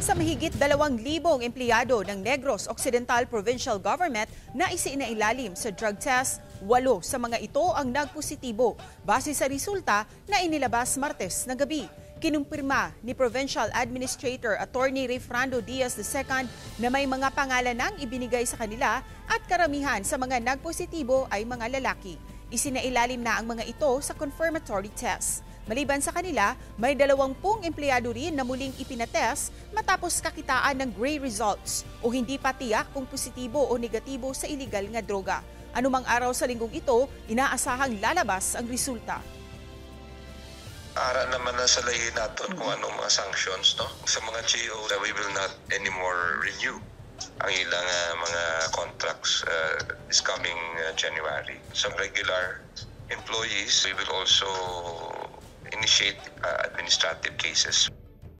sa mahigit 2,000 empleyado ng Negros Occidental Provincial Government na isinailalim sa drug test. Walo sa mga ito ang nagpositibo base sa resulta na inilabas Martes na gabi. Kinumpirma ni Provincial Administrator Attorney Refrando Diaz II na may mga pangalan nang ibinigay sa kanila at karamihan sa mga nagpositibo ay mga lalaki. Isinailalim na ang mga ito sa confirmatory test. Maliban sa kanila, may dalawampung empleyado rin na muling ipinatest matapos kakitaan ng gray results o hindi pa tiyak kung positibo o negatibo sa iligal nga droga. Anumang araw sa linggong ito, inaasahang lalabas ang resulta. Ara naman na sa lahi nato kung anong mga sanctions no sa mga GO that we will not anymore renew ang ilang uh, mga contracts uh, this coming uh, January. Some regular employees, we will also initiate uh, administrative cases.